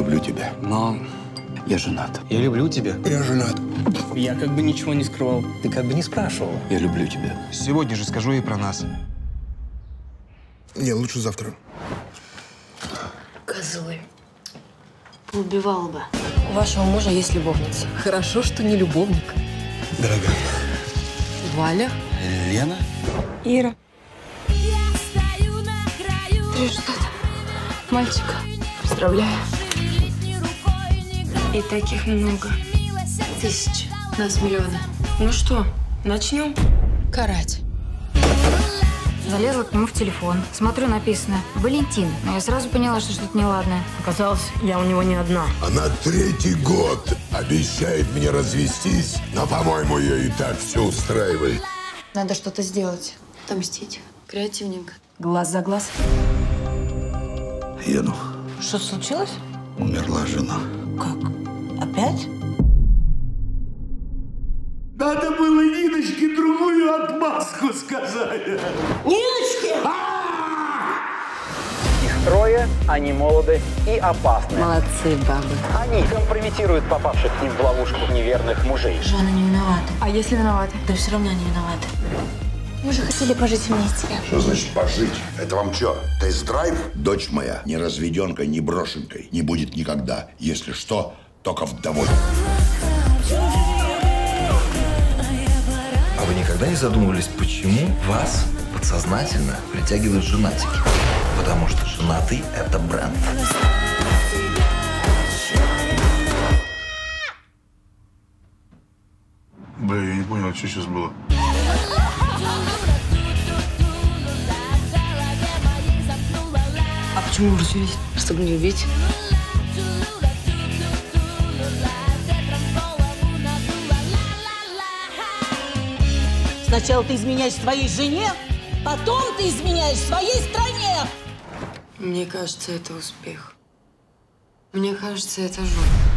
люблю тебя. Но Я женат. я люблю тебя. Я женат. Я как бы ничего не скрывал. Ты как бы не спрашивал. Я люблю тебя. Сегодня же скажу ей про нас. Не, лучше завтра. Козлы. Поубивала бы. У вашего мужа есть любовница. Хорошо, что не любовник. Дорогая. Валя. Лена? Ира. Ты что Мальчика. Поздравляю. И таких много. Тысячи. Нас миллионы. Ну что, начнем? Карать. Залезла к нему в телефон. Смотрю, написано «Валентин». Но я сразу поняла, что что-то неладное. Оказалось, я у него не одна. Она третий год обещает мне развестись, но, по-моему, ее и так все устраивает. Надо что-то сделать. Отомстить. Креативненько. Глаз за глаз. Еду. Что случилось? Умерла жена. Как? Опять? Надо было Ниночке другую отмазку сказать. Ниночки! Трое, они молоды и опасны. Молодцы, бабы. Они компрометируют попавших к ним в ловушку неверных мужей. Жанна не виновата. А если виновата? Да все равно не виновата. Мы же хотели пожить вместе. Что значит пожить? Это вам что, тест-драйв? Дочь моя ни разведенкой, ни брошенкой не будет никогда. Если что, только вдовой. А вы никогда не задумывались, почему вас подсознательно притягивают женатики? Потому что женатый – это бренд. Бля, я не понял, что сейчас было. А почему вы развелись? Чтобы не убить? Сначала ты изменяешь своей жене, потом ты изменяешь своей стране. Мне кажется, это успех. Мне кажется, это жопа.